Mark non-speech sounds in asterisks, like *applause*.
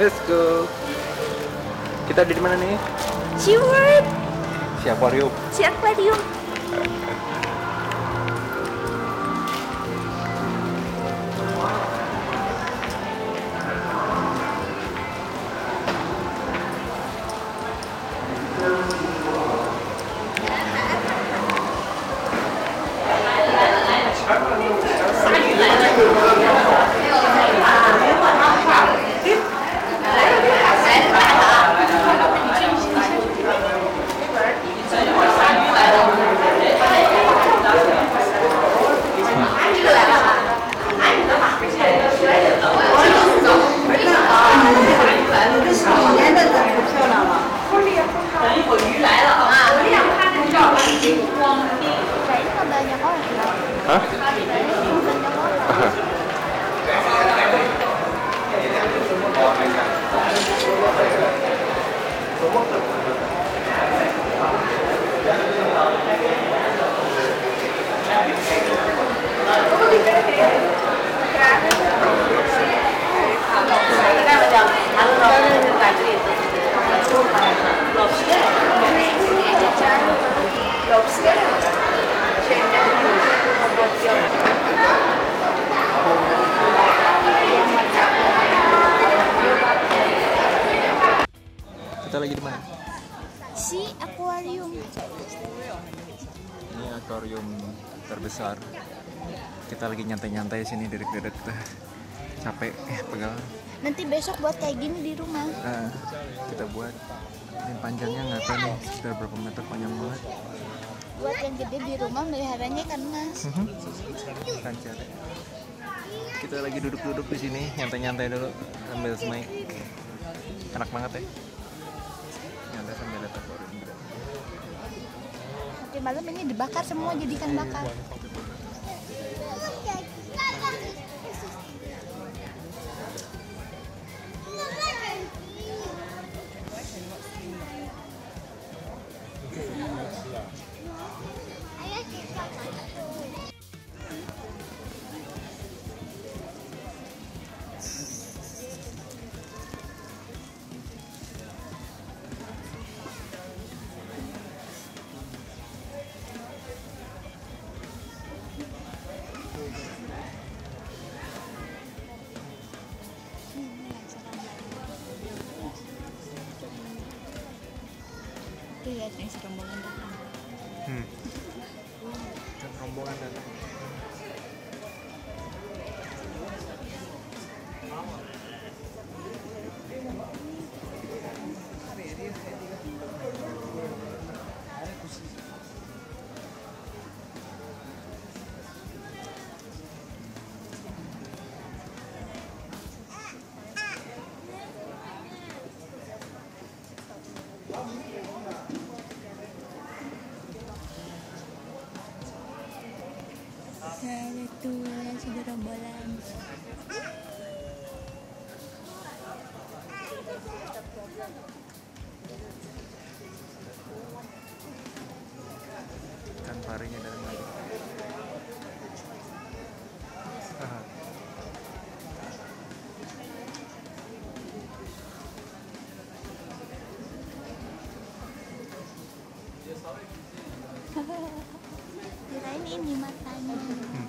Let's go. Kita di mana nih? SeaWorld, Si akuarium. si 等一会儿鱼来了啊！我这样趴着睡觉，眼睛不光是病。谁让他养猫儿的？啊？他比人聪明。啊哈。Kita lagi di mana? Si aquarium. Ini akuarium terbesar. Kita lagi nyantai-nyantai sini dedek-dedek tuh. Capek, eh pegal. Nanti besok buat kayak gini di rumah. Nah, kita buat. Ini panjangnya nggak tahu nih, sudah berapa meter panjang banget. Buat yang gede di rumah meliharanya ikan mas. Kan cara. Kita lagi duduk-duduk di sini, nyantai-nyantai dulu sambil snack. Enak banget ya. Akuarium. Nanti malam ini dibakar semua jadi ikan bakar. Lihat nih serombongan datang. Hmm. Rombongan datang. Yang sudah rombolan. Kan parinya datang lagi. Haha. *laughs* Kirain ini matanya.